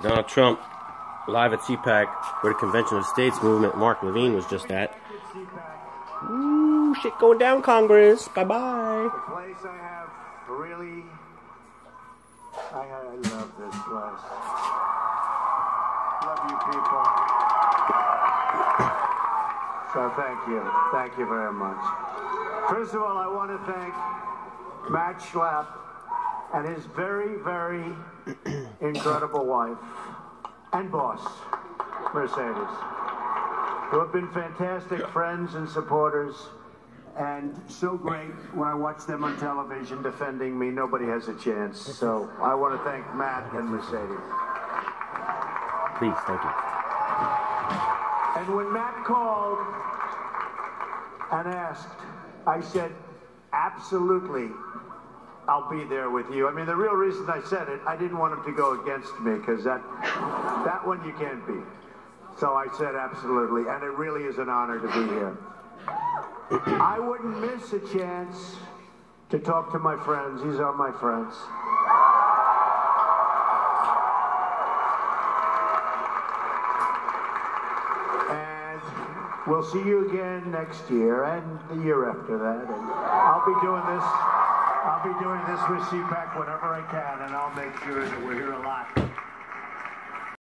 Donald Trump live at CPAC, where the Convention of States movement Mark Levin was just at. Ooh, shit going down, Congress. Bye bye. The place I have really. I, I love this place. Love you people. So thank you. Thank you very much. First of all, I want to thank Matt Schlapp and his very, very incredible wife and boss, Mercedes, who have been fantastic friends and supporters and so great when I watch them on television defending me. Nobody has a chance. So I want to thank Matt and Mercedes. Please, thank you. And when Matt called and asked, I said, absolutely, I'll be there with you. I mean, the real reason I said it, I didn't want him to go against me because that, that one you can't beat. So I said absolutely, and it really is an honor to be here. I wouldn't miss a chance to talk to my friends. These are my friends. And we'll see you again next year and the year after that. And I'll be doing this. I'll be doing this with CPAC whenever I can, and I'll make sure that we're here a lot.